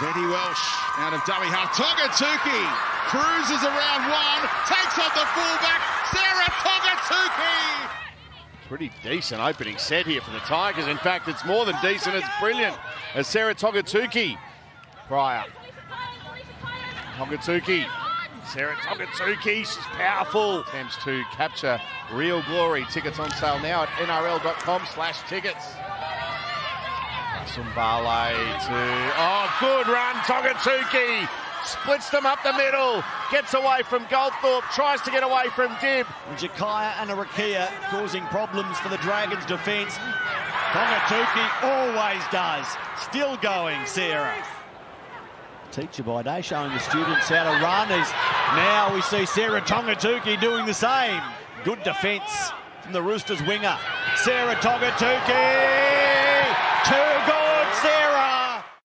Vette-Welsh out of dummy half. Togatuki cruises around one, takes on the fullback, Sarah Togatuki. Pretty decent opening set here for the Tigers. In fact, it's more than decent, it's brilliant. As Sarah Togatuki, Pryor. Togatuki, Sarah Togatuki, she's powerful. Attempts to capture real glory. Tickets on sale now at nrl.com slash tickets. Sumbale to, oh, good run, Togatuki. Splits them up the middle, gets away from Goldthorpe, tries to get away from Dib. Jakaya and Arakia causing problems for the Dragons' defence. Togatuki always does. Still going, Sarah. Teacher by day showing the students how to run as now we see Sarah Togatuki doing the same. Good defence from the Roosters winger. Sarah goals.